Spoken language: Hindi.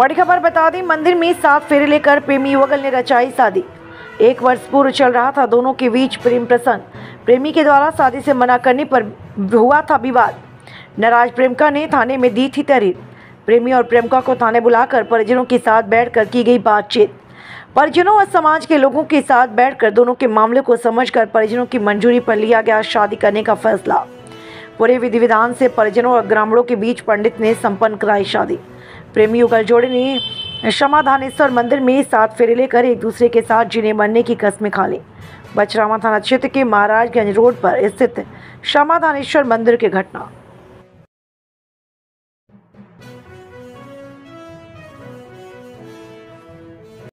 बड़ी खबर बता दें, मंदिर में सात फेरे लेकर प्रेमी युगल ने रचाई शादी। एक वर्ष पूर्व चल रहा था दोनों के बीच प्रेम प्रसंग। प्रेमी के द्वारा शादी से मना करने पर हुआ था विवाद। नाराज़ प्रेमिका ने थाने में दी थी तहरीर। प्रेमी और प्रेमिका को थाने बुलाकर परिजनों के साथ बैठकर की गई बातचीत। परिजनों और समाज के लोगों के साथ बैठकर दोनों के मामले को समझकर परिजनों की मंजूरी पर लिया गया शादी करने का फैसला। पूरे विधि विधान से परिजनों और ग्रामीणों के बीच पंडित ने संपन्न कराई शादी। प्रेमी युगल जोड़े ने क्षमाधानेश्वर मंदिर में सात फेरे लेकर एक दूसरे के साथ जीने मरने की कस्में खा ली। बचरामा थाना क्षेत्र के महाराजगंज रोड पर स्थित क्षमाधानेश्वर मंदिर की घटना।